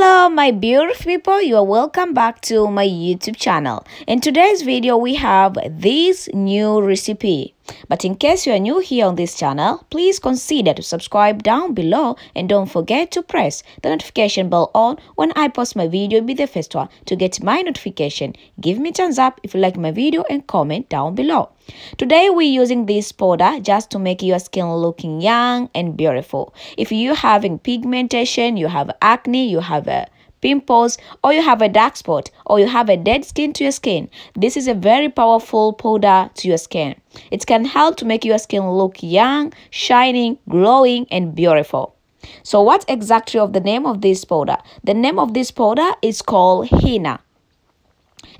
Hello my beautiful people, you are welcome back to my YouTube channel. In today's video we have this new recipe. But in case you are new here on this channel, please consider to subscribe down below and don't forget to press the notification bell on when I post my video be the first one to get my notification. Give me thumbs up if you like my video and comment down below. Today we're using this powder just to make your skin looking young and beautiful. If you're having pigmentation, you have acne, you have a pimples, or you have a dark spot, or you have a dead skin to your skin, this is a very powerful powder to your skin. It can help to make your skin look young, shining, glowing, and beautiful. So what exactly of the name of this powder? The name of this powder is called henna.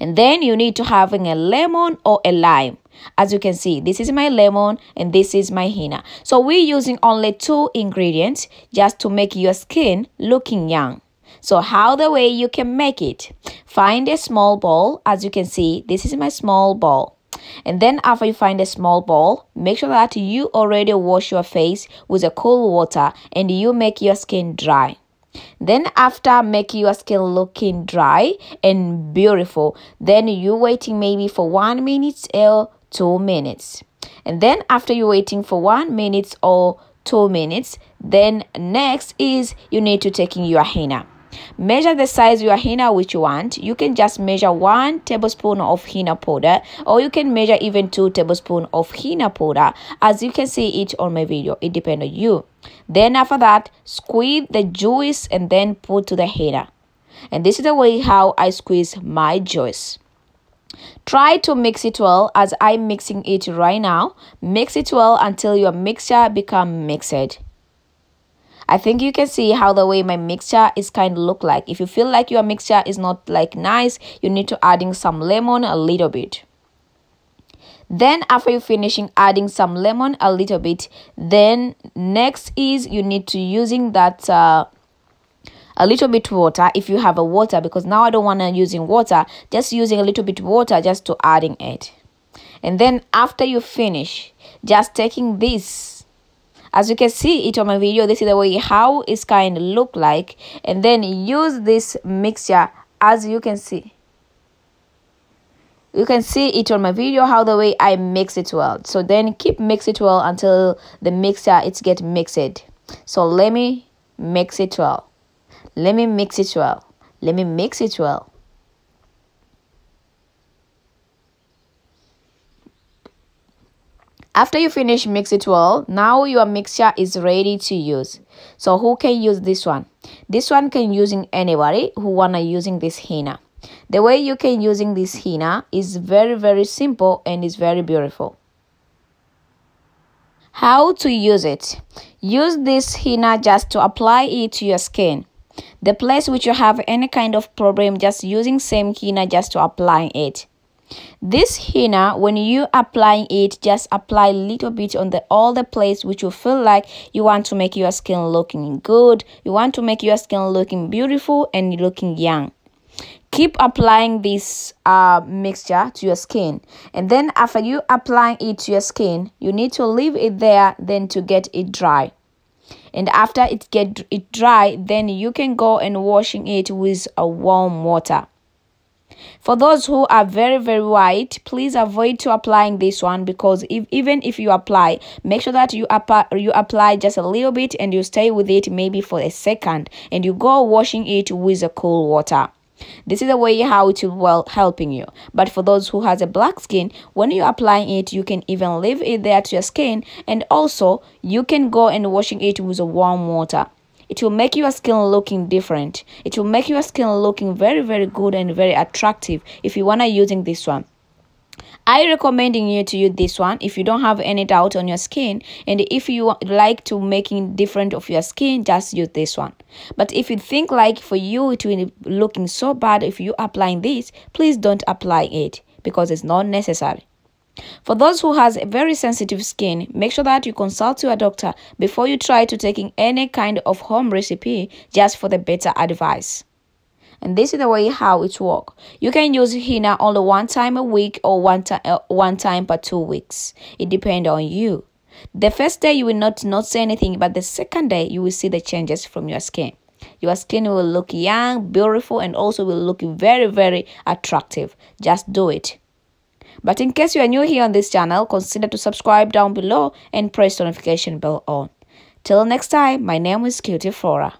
And then you need to have a lemon or a lime. As you can see, this is my lemon and this is my henna. So we're using only two ingredients just to make your skin looking young. So how the way you can make it? Find a small ball. As you can see, this is my small ball. And then after you find a small ball, make sure that you already wash your face with a cool water and you make your skin dry. Then after making your skin looking dry and beautiful, then you waiting maybe for one minute or two minutes. And then after you waiting for one minute or two minutes, then next is you need to taking your henna. Measure the size of your henna which you want. You can just measure 1 tablespoon of henna powder or you can measure even 2 tablespoon of henna powder as you can see it on my video. It depends on you. Then after that, squeeze the juice and then put to the henna. And this is the way how I squeeze my juice. Try to mix it well as I'm mixing it right now. Mix it well until your mixture become mixed. I think you can see how the way my mixture is kind of look like. If you feel like your mixture is not like nice, you need to adding some lemon a little bit. Then after you finishing adding some lemon a little bit, then next is you need to using that uh, a little bit water if you have a water because now I don't want to using water just using a little bit water just to adding it and then after you finish just taking this as you can see it on my video this is the way how it's kind of look like. And then use this mixture as you can see. You can see it on my video how the way I mix it well. So then keep mix it well until the mixture it's get mixed. So let me mix it well. Let me mix it well. Let me mix it well After you finish mix it well, now your mixture is ready to use. So who can use this one? This one can using anybody who wanna using this henna. The way you can using this henna is very very simple and is very beautiful. How to use it? Use this henna just to apply it to your skin. The place which you have any kind of problem just using same henna just to apply it. This henna, when you applying it, just apply a little bit on the all the place which you feel like you want to make your skin looking good. You want to make your skin looking beautiful and looking young. Keep applying this uh, mixture to your skin. And then after you applying it to your skin, you need to leave it there then to get it dry and after it get it dry then you can go and washing it with a warm water for those who are very, very white, please avoid to applying this one because if even if you apply, make sure that you apply you apply just a little bit and you stay with it maybe for a second and you go washing it with a cool water. This is the way how it will well helping you. But for those who has a black skin, when you applying it, you can even leave it there to your skin and also you can go and washing it with a warm water it will make your skin looking different. It will make your skin looking very very good and very attractive if you wanna using this one. I recommending you to use this one if you don't have any doubt on your skin and if you like to making different of your skin just use this one. But if you think like for you it will looking so bad if you applying this please don't apply it because it's not necessary for those who has a very sensitive skin, make sure that you consult your doctor before you try to taking any kind of home recipe just for the better advice. And this is the way how it work. You can use henna only one time a week or one time uh, one time per two weeks. It depends on you. The first day you will not not say anything, but the second day you will see the changes from your skin. your skin will look young, beautiful, and also will look very, very attractive. Just do it. But in case you are new here on this channel, consider to subscribe down below and press the notification bell on. Till next time, my name is Cutie Flora.